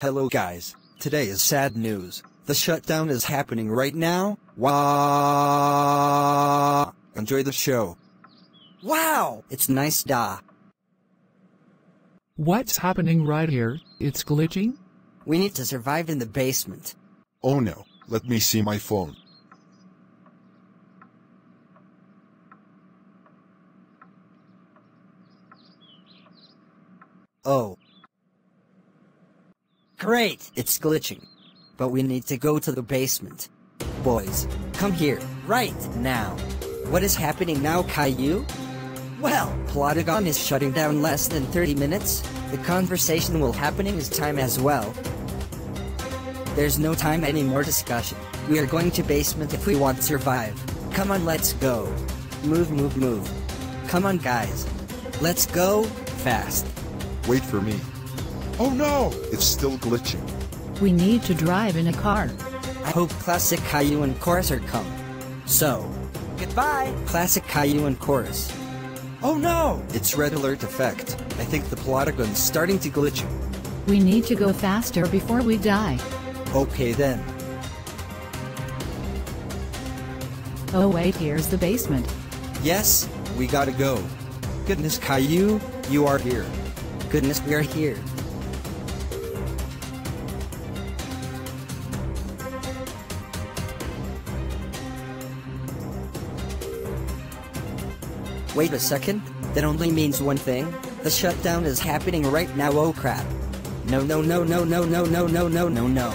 Hello guys, today is sad news. The shutdown is happening right now. Wow! Enjoy the show. Wow, it's nice da. What's happening right here? It's glitching? We need to survive in the basement. Oh no, let me see my phone. Oh. Great, it's glitching. But we need to go to the basement. Boys, come here, right now. What is happening now, Caillou? Well, Plotagon is shutting down less than 30 minutes. The conversation will happening is time as well. There's no time any more discussion. We are going to basement if we want survive. Come on, let's go. Move, move, move. Come on, guys. Let's go, fast. Wait for me. Oh no, it's still glitching. We need to drive in a car. I hope Classic Caillou and Chorus are come. So, goodbye, Classic Caillou and Chorus. Oh no! It's red alert effect. I think the Plotagon's starting to glitch. We need to go faster before we die. Okay then. Oh wait, here's the basement. Yes, we gotta go. Goodness Caillou, you are here. Goodness, we are here. Wait a second, that only means one thing. The shutdown is happening right now, oh crap. No, no, no, no, no, no, no, no, no, no, no.